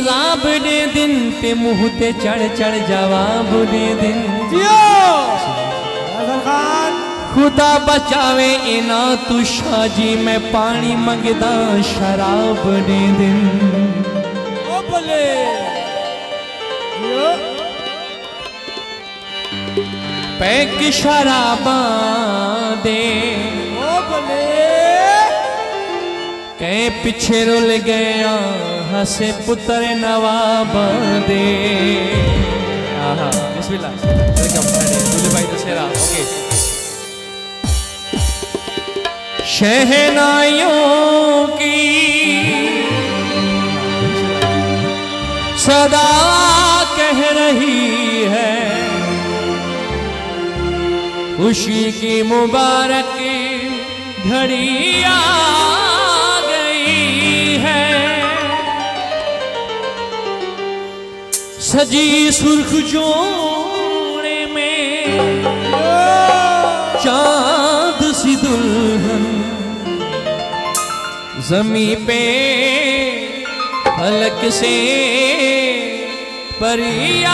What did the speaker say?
عذاب دے دن تے منہ تے چڑھ چڑھ جواب دے دن۔ خدا بچاوے اینا تو شاہ جی میں پانی منگدا شراب دے دن۔ پیک شراباں دے۔ کہیں پچھے رول گیا ہسے پتر نواب دے۔ آہا بسم اللہ۔ ویلکم دولے بھائی دسیرا اوکے شہنائیوں کی صدا کہہ رہی ہے۔ خوشی کی مبارک گھڑی آ سجی سرخ جوڑے میں۔ چاند سی دلہن زمین پہ فلک سے پری